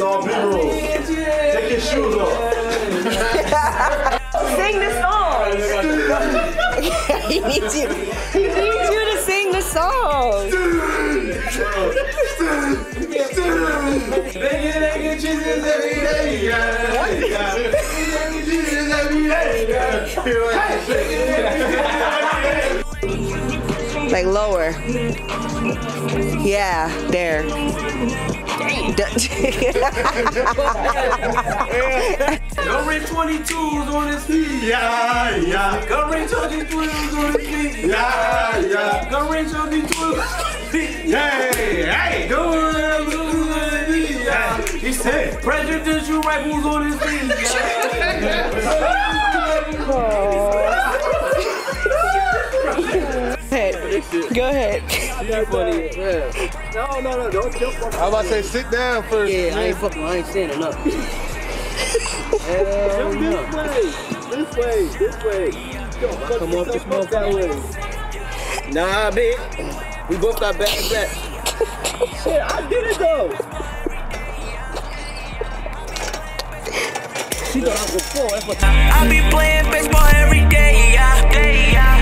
all gone. It's all B roll. Take your shoes off. Sing the song. he needs you. He needs you to sing the song. Like lower. Yeah, there. Go ring 22s on his feet. Yeah, yeah, Go ring 22s on his feet. yeah, yeah. Go ring 22s. Hey, hey. Go ring 22s on his feet. Yeah. He said, rifles on his feet. Go ahead. No, no, no, don't jump off. I was about to say sit down first. Yeah, I ain't fucking, I ain't standing up. Hell Jump no. this way. This way. This way. Yo, fuck Come off this yourself up that way. Nah, bitch. We both got back to back. Shit, I did it though. She thought I was a four. That's what I be playing baseball every day, yeah. I be playing